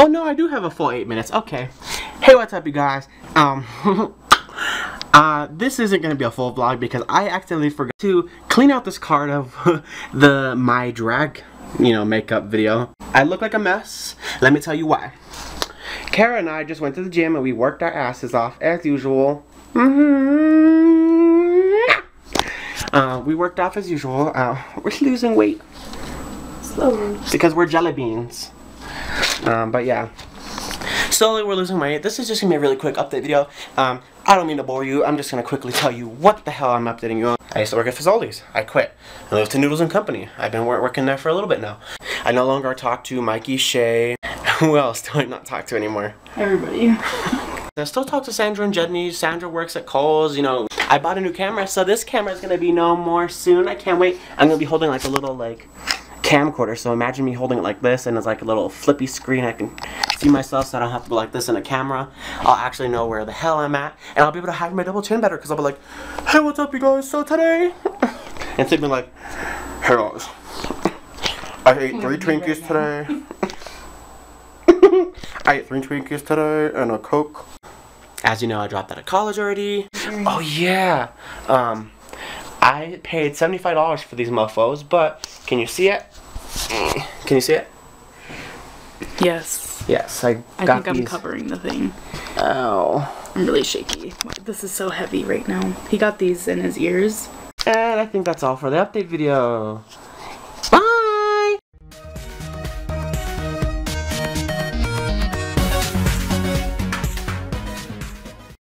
Oh no, I do have a full eight minutes. Okay. Hey, what's up, you guys? Um, uh, this isn't gonna be a full vlog because I accidentally forgot to clean out this card of the my drag, you know, makeup video. I look like a mess. Let me tell you why. Kara and I just went to the gym and we worked our asses off as usual. Mm-hmm. Uh, we worked off as usual. Uh, we're losing weight Slowly. because we're jelly beans. Um, but yeah. Slowly we're losing weight. This is just gonna be a really quick update video. Um, I don't mean to bore you. I'm just gonna quickly tell you what the hell I'm updating you on. I used to work at Fazoli's. I quit. I moved to Noodles and Company. I've been working there for a little bit now. I no longer talk to Mikey, Shay. Who else do I not talk to anymore? Everybody. I still talk to Sandra and Jedney. Sandra works at Kohl's, you know. I bought a new camera, so this camera is gonna be no more soon. I can't wait. I'm gonna be holding like a little like camcorder. So imagine me holding it like this, and it's like a little flippy screen. I can see myself, so I don't have to go like this in a camera. I'll actually know where the hell I'm at, and I'll be able to hide my double chin better because I'll be like, "Hey, what's up, you guys? So today," and they'd be like, "Hey guys, I ate three Twinkies today." I ate three Twinkies today and a Coke. As you know, I dropped out of college already. Oh yeah. Um, I paid seventy-five dollars for these mofos, but can you see it? Can you see it? Yes. Yes, I I think I'm covering the thing. Oh. I'm really shaky. This is so heavy right now. He got these in his ears. And I think that's all for the update video.